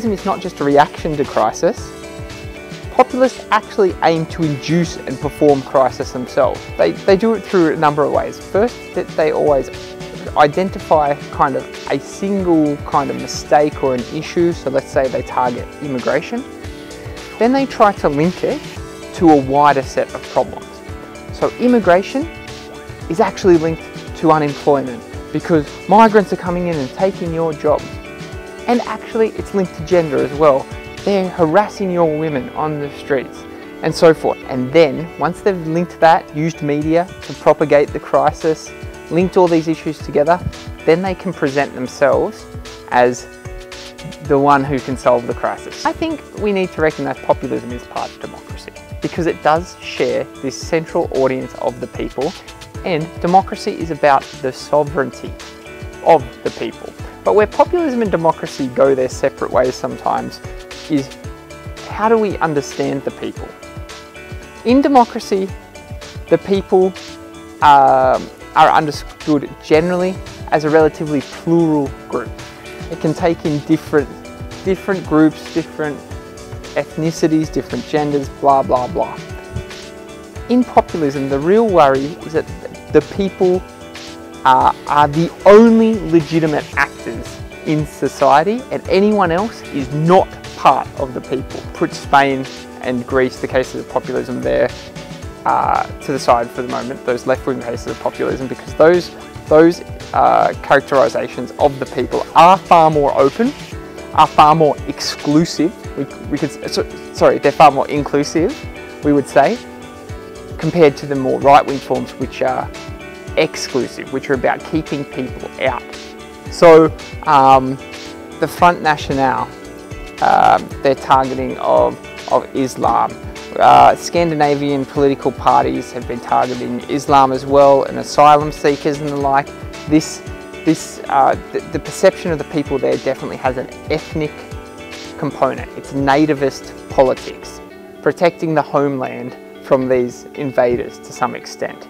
populism is not just a reaction to crisis, populists actually aim to induce and perform crisis themselves. They, they do it through a number of ways. First, that they always identify kind of a single kind of mistake or an issue. So let's say they target immigration. Then they try to link it to a wider set of problems. So immigration is actually linked to unemployment because migrants are coming in and taking your jobs. And actually it's linked to gender as well. They're harassing your women on the streets and so forth. And then once they've linked that, used media to propagate the crisis, linked all these issues together, then they can present themselves as the one who can solve the crisis. I think we need to recognise populism is part of democracy because it does share this central audience of the people and democracy is about the sovereignty of the people. But where populism and democracy go their separate ways sometimes is how do we understand the people? In democracy, the people um, are understood generally as a relatively plural group. It can take in different, different groups, different ethnicities, different genders, blah, blah, blah. In populism, the real worry is that the people are, are the only legitimate actors in society and anyone else is not part of the people. Put Spain and Greece, the cases of populism there, uh, to the side for the moment, those left-wing cases of populism, because those, those uh, characterizations of the people are far more open, are far more exclusive, we, we could, so, sorry, they're far more inclusive, we would say, compared to the more right-wing forms which are exclusive, which are about keeping people out. So um, the Front National, um, their targeting of, of Islam, uh, Scandinavian political parties have been targeting Islam as well and asylum seekers and the like. This, this, uh, the perception of the people there definitely has an ethnic component. It's nativist politics, protecting the homeland from these invaders to some extent.